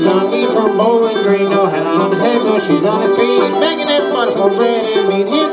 Johnny from Bowling Green, no hat on his head, no shoes on his feet, making it fun for bread and meat. He's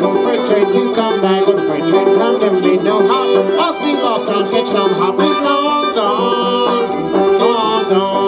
Go freight train to come back, go freight train come, never made no hop. I'll see lost, on catching on the hop, long gone, long gone.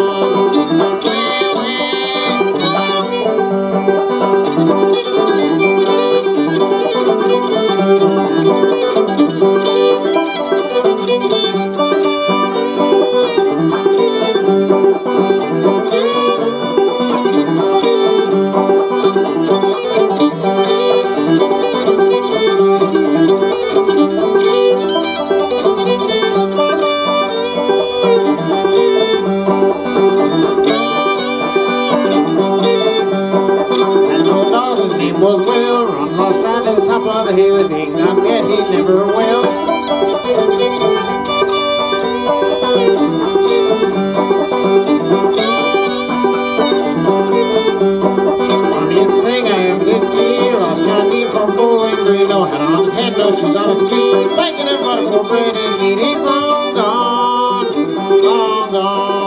Name was Will, run lost right to the top of the hill. Ain't got yet, he never will. On his I am did see, lost Johnny from Bowling Green. No hat on his head, no shoes on his feet. Thanking everybody for bread and. He's long gone, long gone.